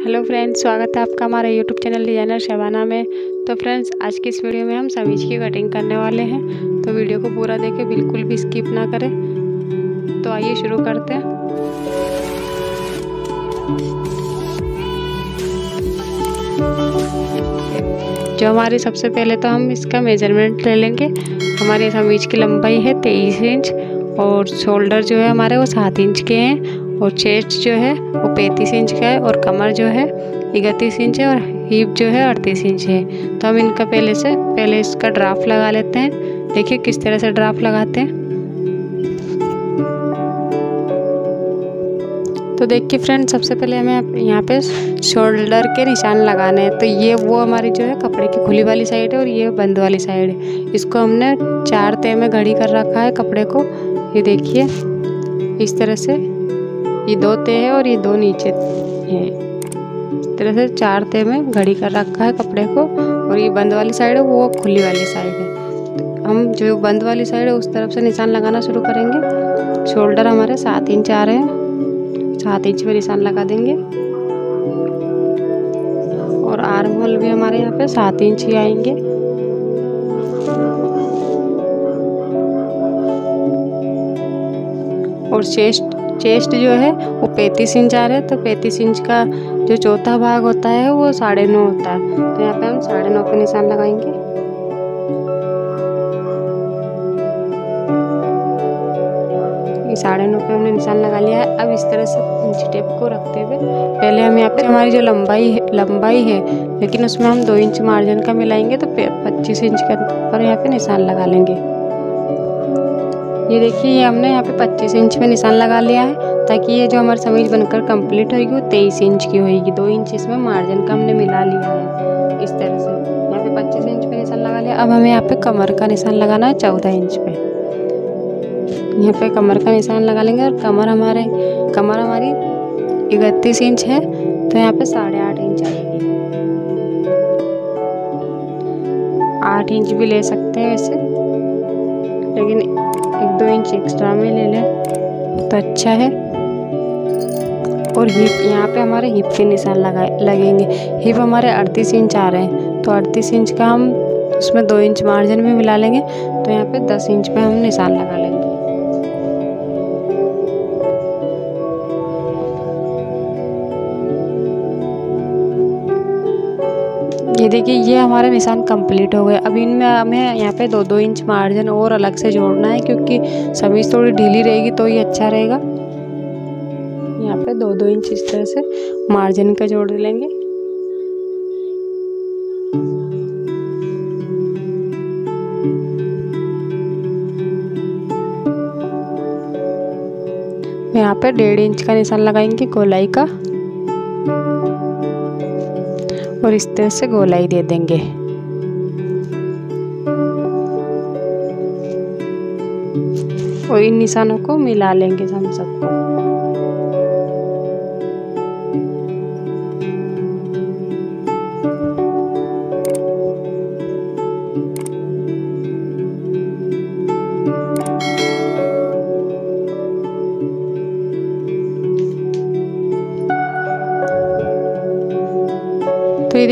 Hello friends, स्वागत है आपका हमारे यूट्यूब चैनल डिज़ाइनर शबाना में। तो फ्रेंड्स, आज की इस वीडियो में हम समीज की कटिंग करने वाले हैं। तो वीडियो को पूरा देखें, बिल्कुल भी स्किप ना करें। तो आइए शुरू करते हैं। जो हमारे सबसे पहले तो हम इसका मेज़रमेंट ले लेंगे। हमारे समीज की लंबाई है तेईस इंच और शोल्डर जो है हमारे वो सात इंच के हैं और चेस्ट जो है पैंतीस इंच का है और कमर जो है इकतीस इंच है और हीप जो है अड़तीस इंच है। तो हम इनका पहले से, पहले इसका ड्राफ्ट लगा लेते हैं। देखिए किस तरह से ड्राफ्ट लगाते हैं। तो देखिए फ्रेंड सबसे पहले हमें यहाँ पे शोल्डर के निशान लगाने हैं। तो ये वो हमारी जो है कपड़े की खुली वाली साइड है और ये बंद वाली साइड है। इसको हमने चार तय में घड़ी कर रखा है कपड़े को। ये देखिए, इस तरह से ये दो ते है और ये दो नीचे है। इस तरह से चार तय में घड़ी कर रखा है कपड़े को और ये बंद वाली साइड है, वो खुली वाली साइड है। तो हम जो बंद वाली साइड है, उस तरफ़ से निशान लगाना शुरू करेंगे। शोल्डर हमारे सात इंच आ रहे हैं। सात इंच में निशान लगा देंगे। और आर्म होल भी हमारे यहाँ पे सात इंच ही आएँगे। और चेस्ट चेस्ट जो है वो पैंतीस इंच आ रहा है तो पैंतीस इंच का जो चौथा भाग होता है वो साढ़े नौ होता है। तो यहाँ पे हम साढ़े नौ पे निशान लगाएँगे। साढ़े नौ पे हमने निशान लगा लिया है। अब इस तरह से इंच टेप को रखते हुए पहले हम यहाँ पे हमारी जो लंबाई है लंबाई है, लेकिन उसमें हम दो इंच मार्जिन का मिलाएँगे तो पच्चीस इंच के पर यहाँ पे निशान लगा लेंगे। ये देखिए, ये हमने यहाँ पे 25 इंच में निशान लगा लिया है, ताकि ये जो हमारी समीज बनकर कंप्लीट होगी वो 23 इंच की होगी दो इंच इसमें मार्जिन का हमने मिला लिया है, इस तरह से। यहाँ पे 25 इंच पे निशान लगा लिया। अब हमें यहाँ पे कमर का निशान लगाना है, चौदह इंच पे। यहाँ पे कमर का निशान लगा लेंगे, और कमर हमारे, कमर हमारी इकतीस इंच है तो यहाँ पे साढ़े आठ इंच आएगी। आठ इंच भी ले सकते हैं वैसे, लेकिन दो इंच एक्स्ट्रा में ले लें। तो अच्छा है। और हिप यहाँ पे हमारे हिप के निशान लगा, लगेंगे। हिप हमारे अड़तीस इंच आ रहे हैं। तो अड़तीस इंच का हम उसमें दो इंच मार्जिन भी मिला लेंगे। तो यहाँ पे दस इंच पे हम निशान लगा लेंगे। ये देखिए, ये हमारे निशान कंप्लीट हो गए। अब इनमें हमें यहाँ पे दो दो इंच मार्जिन और अलग से जोड़ना है, क्योंकि समीज थोड़ी ढीली रहेगी तो ये अच्छा रहेगा। यहाँ पे दो दो इंच इस तरह से मार्जिन का जोड़ लेंगे। यहाँ पे डेढ़ इंच का निशान लगाएँगे गोलाई का। और इस तरह से गोलाई दे देंगे। और इन निशानों को मिला लेंगे हम सबको।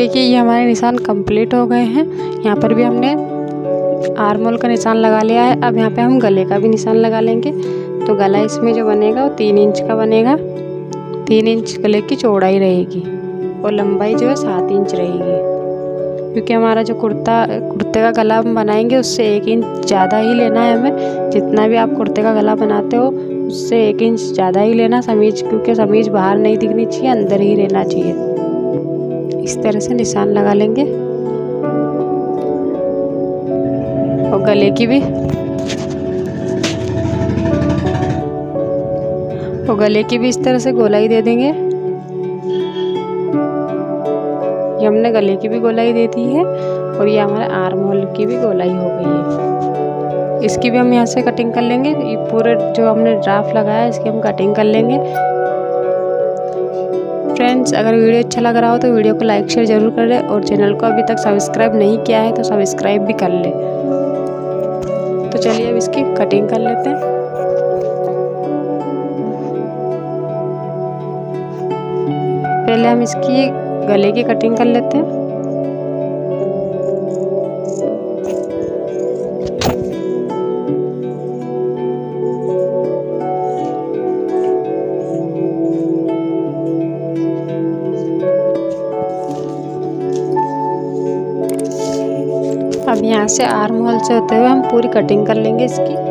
देखिए, ये हमारे निशान कंप्लीट हो गए हैं। यहाँ पर भी हमने आर्मोल का निशान लगा लिया है। अब यहाँ पे हम गले का भी निशान लगा लेंगे। तो गला इसमें जो बनेगा, वो तीन इंच का बनेगा। तीन इंच गले की चौड़ाई रहेगी और लंबाई जो है, सात इंच रहेगी। क्योंकि हमारा जो कुर्ता, कुर्ते का गला हम बनाएँगे, उससे एक इंच ज़्यादा ही लेना है हमें। जितना भी आप कुर्ते का गला बनाते हो, उससे एक इंच ज़्यादा ही लेना। समीज, क्योंकि समीज बाहर नहीं दिखनी चाहिए, अंदर ही रहना चाहिए। इस तरह से निशान लगा लेंगे। और गले की भी। और गले की भी इस तरह से गोलाई दे देंगे। ये हमने गले की भी गोलाई दे दी है और ये हमारे आर्म होल की भी गोलाई हो गई है। इसकी भी हम यहाँ से कटिंग कर लेंगे। ये पूरे जो हमने ड्राफ्ट लगाया है, इसकी हम कटिंग कर लेंगे। फ्रेंड्स अगर वीडियो अच्छा लग रहा हो तो वीडियो को लाइक शेयर ज़रूर कर लें और चैनल को अभी तक सब्सक्राइब नहीं किया है तो सब्सक्राइब भी कर ले। तो चलिए अब इसकी कटिंग कर लेते हैं। पहले हम इसकी गले की कटिंग कर लेते हैं। से आर्म होल से होते हुए हम पूरी कटिंग कर लेंगे इसकी।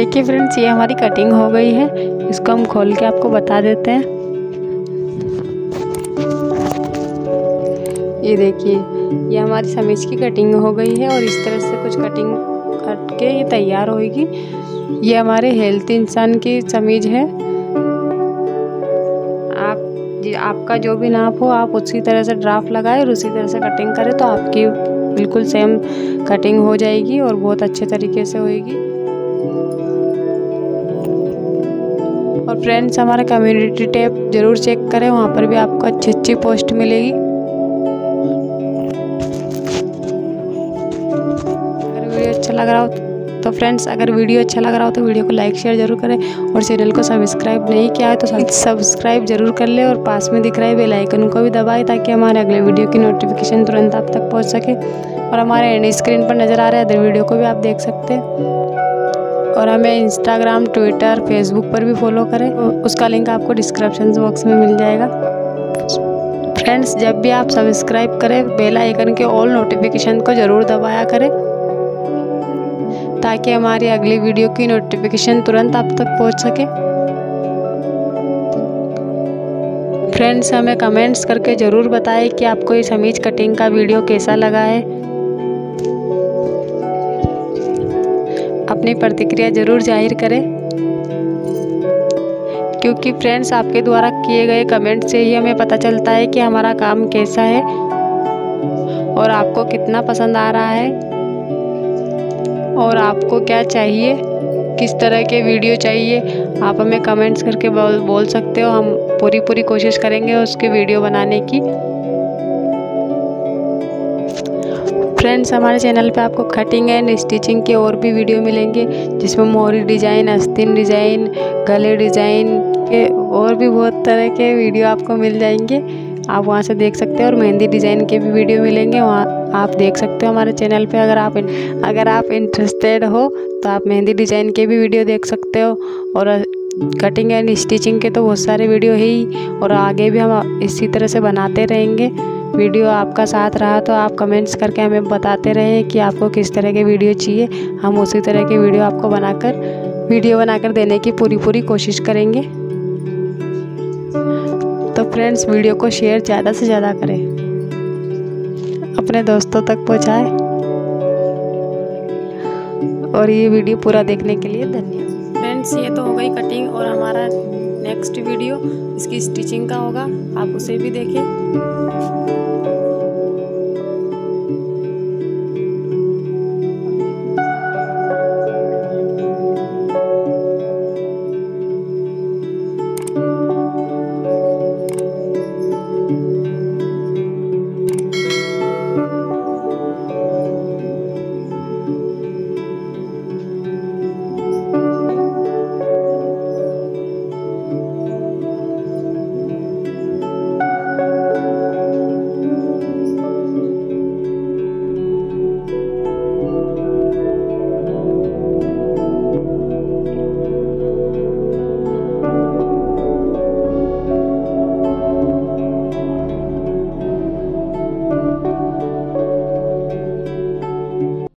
देखिए फ्रेंड्स ये हमारी कटिंग हो गई है। इसको हम खोल के आपको बता देते हैं। ये देखिए, ये हमारी समीज की कटिंग हो गई है और इस तरह से कुछ कटिंग कट के ये तैयार होगी ये हमारे हेल्थ इंसान की समीज है। आप जी, आपका जो भी नाप हो, आप उसी तरह से ड्राफ्ट लगाए और उसी तरह से कटिंग करें तो आपकी बिल्कुल सेम कटिंग हो जाएगी और बहुत अच्छे तरीके से होएगी। और फ्रेंड्स हमारा कम्युनिटी टैब ज़रूर चेक करें, वहाँ पर भी आपको अच्छी अच्छी पोस्ट मिलेगी। अगर वीडियो अच्छा लग रहा हो तो फ्रेंड्स अगर वीडियो अच्छा लग रहा हो तो वीडियो को लाइक शेयर ज़रूर करें और चैनल को सब्सक्राइब नहीं किया है तो सब्सक्राइब ज़रूर कर ले और पास में दिख रहा बेल आइकन को भी दबाएँ ताकि हमारे अगले वीडियो की नोटिफिकेशन तुरंत आप तक पहुँच सके। और हमारे एंड स्क्रीन पर नज़र आ रहा है अदर वीडियो को भी आप देख सकते हैं। और हमें इंस्टाग्राम ट्विटर फेसबुक पर भी फॉलो करें। उसका लिंक आपको डिस्क्रिप्शन बॉक्स में मिल जाएगा। फ्रेंड्स जब भी आप सब्सक्राइब करें बेल आइकन के ऑल नोटिफिकेशन को ज़रूर दबाया करें। ताकि हमारी अगली वीडियो की नोटिफिकेशन तुरंत आप तक पहुँच सके। फ्रेंड्स हमें कमेंट्स करके ज़रूर बताएँ कि आपको इस समीज कटिंग का वीडियो कैसा लगा है। अपनी प्रतिक्रिया ज़रूर ज़ाहिर करें। क्योंकि फ्रेंड्स आपके द्वारा किए गए कमेंट से ही हमें पता चलता है कि हमारा काम कैसा है और आपको कितना पसंद आ रहा है और आपको क्या चाहिए, किस तरह के वीडियो चाहिए, आप हमें कमेंट्स करके बोल बोल सकते हो। हम पूरी पूरी कोशिश करेंगे उसकी वीडियो बनाने की। फ्रेंड्स, हमारे चैनल पे आपको कटिंग एंड स्टिचिंग के और भी वीडियो मिलेंगे, जिसमें मोरी डिज़ाइन अस्तिन डिज़ाइन, गले डिज़ाइन के और भी बहुत तरह के वीडियो आपको मिल जाएँगे। आप वहाँ से देख सकते हैं और मेहंदी डिज़ाइन के भी वीडियो मिलेंगे। वहाँ आप देख सकते हो हमारे चैनल पे अगर आप अगर आप इंटरेस्टेड हो तो आप मेहंदी डिज़ाइन के भी वीडियो देख सकते हो। और कटिंग एंड स्टिचिंग के तो बहुत सारे वीडियो है ही, और आगे भी हम इसी तरह से बनाते रहेंगे। वीडियो आपका साथ रहा तो आप कमेंट्स करके हमें बताते रहें कि आपको किस तरह के वीडियो चाहिए। हम उसी तरह के वीडियो आपको बनाकर, वीडियो बनाकर देने की पूरी पूरी कोशिश करेंगे। तो फ्रेंड्स, वीडियो को शेयर ज़्यादा से ज़्यादा करें। अपने दोस्तों तक पहुँचाएँ। और ये वीडियो पूरा देखने के लिए धन्यवाद। फ्रेंड्स, ये तो हो गई कटिंग और हमारा नेक्स्ट वीडियो, इसकी स्टिचिंग का होगा। आप उसे भी देखें।